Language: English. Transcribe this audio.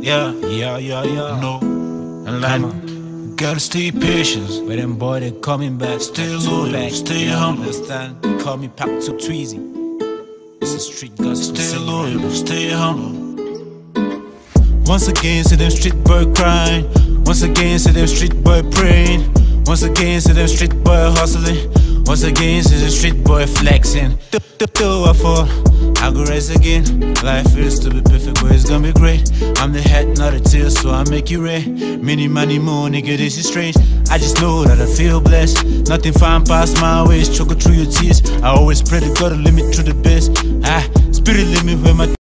Yeah, Yeah, yeah, yeah. no. And like, gotta stay patient. But them boy, they coming back. Stay loyal, back. stay You humble. Understand? Call me Pac 2 Tweezy. This is street gospel. Stay loyal, stay humble. Once again, see them street boy crying. Once again, see them street boy praying. Once again, see them street boy hustling. Once again, see the street boy flexing. Do, do, do I fall? I go rise again. Life feels to be perfect, but it's gonna be great. I'm the head, not the tail, so I make you red. Many, money, more, nigga, this is strange. I just know that I feel blessed. Nothing fine past my ways, choke through your tears. I always pray to God to me through the best. Ah, spirit me where my